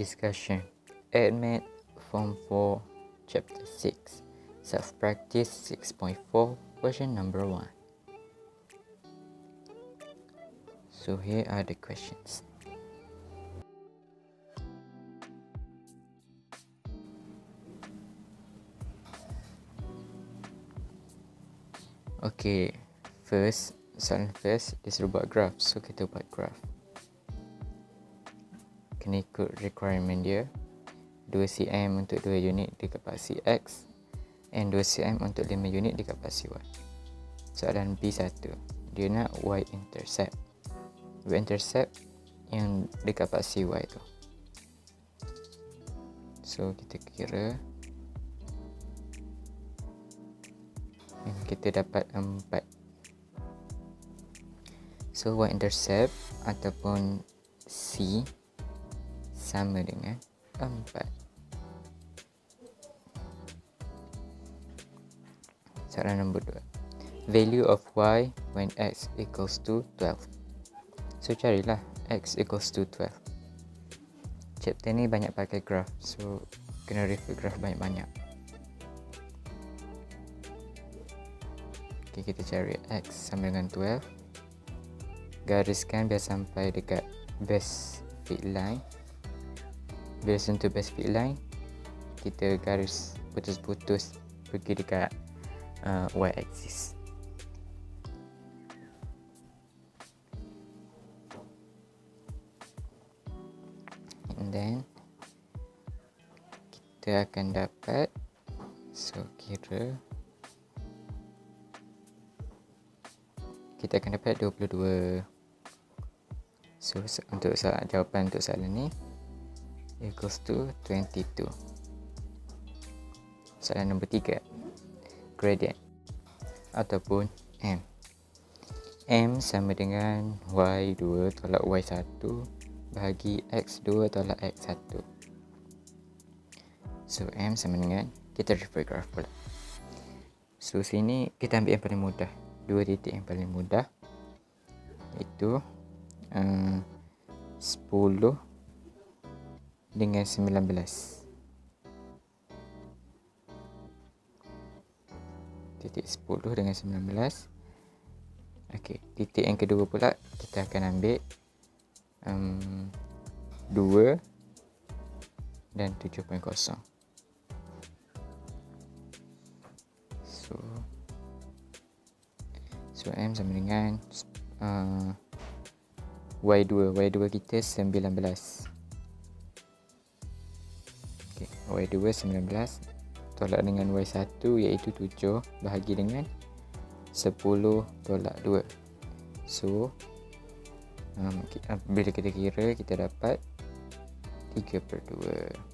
discussion. Admit Form 4, Chapter 6, Self Practice 6.4, question number 1. So here are the questions. Okay, first, soalan first, dia suruh graph. So, kita buat graph. Kena ikut requirement dia. 2 cm untuk 2 unit dekat paksi X and 2 cm untuk 5 unit dekat paksi Y. Soalan B1, dia nak Y intercept. Y intercept yang dekat paksi Y tu. So, kita kira kita dapat 4 so y intercept ataupun c sama dengan 4 soalan nombor 2 value of y when x equals to 12 so carilah x equals to 12 chapter ni banyak pakai graph so kena refer graph banyak-banyak. Okay, kita cari X sama dengan 12 Gariskan biar sampai dekat best fit line Bila sentuh fit line Kita garis putus-putus pergi dekat uh, Y axis And then Kita akan dapat So kira kita akan dapat 22 so untuk jawapan untuk soalan ni equals to 22 soalan nombor 3 gradient ataupun m. M sama dengan y2 tolak y1 bahagi x2 tolak x1 so m sama dengan kita refer graph pula. So sini kita ambil yang paling mudah. Dua titik yang paling mudah. Iaitu um, 10 dengan 19 titik 10 dengan 19 Okey, titik yang kedua pula kita akan ambil um, 2 dan 7.0 so So M sama dengan uh, Y2 Y2 kita 19 okay. Y2 19 Tolak dengan Y1 iaitu 7 Bahagi dengan 10 tolak 2 So um, Bila kita kira kita dapat 3 per 2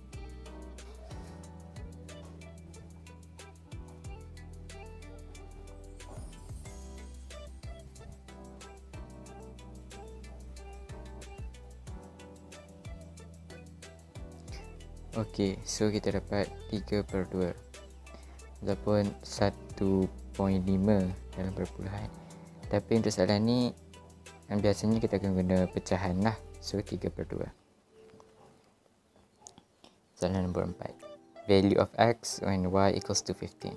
Okey, so kita dapat 3 per 2 Ataupun 1.5 dalam perpuluhan. Tapi untuk soalan ni Biasanya kita akan guna pecahan lah. So 3 per 2 Soalan nombor 4 Value of x when y equals to 15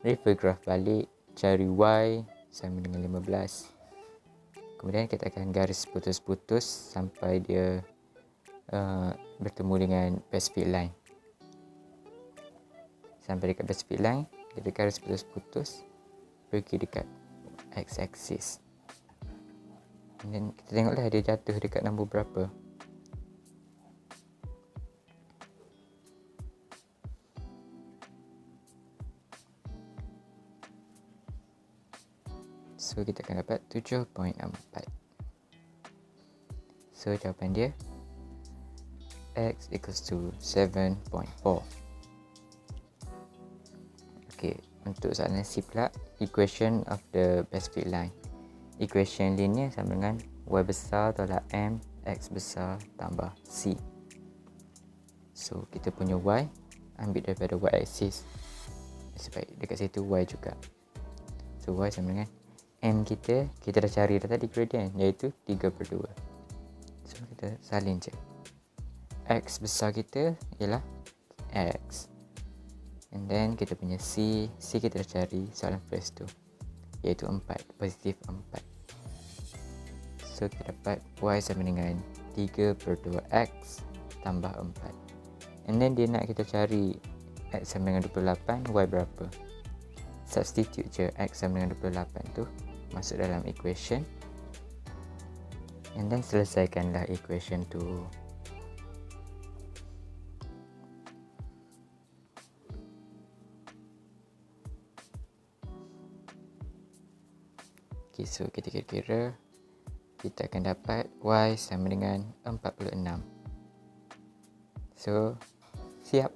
Refer graph balik Cari y sama dengan 15 Kemudian kita akan garis putus-putus Sampai dia uh, bertemu dengan fit line. Sampai dekat fit line kita garis putus-putus pergi dekat x-axis. Dan kita tengoklah dia jatuh dekat nombor berapa. So kita akan dapat 7.4 So jawapan dia x equals to 7.4 Okay, untuk soalan C pula Equation of the best fit line. Equation linear sama dengan Y besar tolak M X besar tambah C. So, kita punya Y Ambil daripada Y axis. Sebab dekat situ Y juga. So, Y sama dengan M kita Kita dah cari dah tadi gradient Iaitu 3 per 2 So, kita salin je X besar kita ialah X. And then kita punya C, C kita dah cari soalan first tu. Iaitu 4, positif 4. So kita dapat Y sama dengan 3 per 2X tambah 4. And then dia nak kita cari X sama dengan 28, Y berapa? Substitute je X sama dengan 28 tu masuk dalam equation. And then selesaikanlah equation tu. Okay, so kita kira-kira kita akan dapat Y sama dengan 46. So, siap.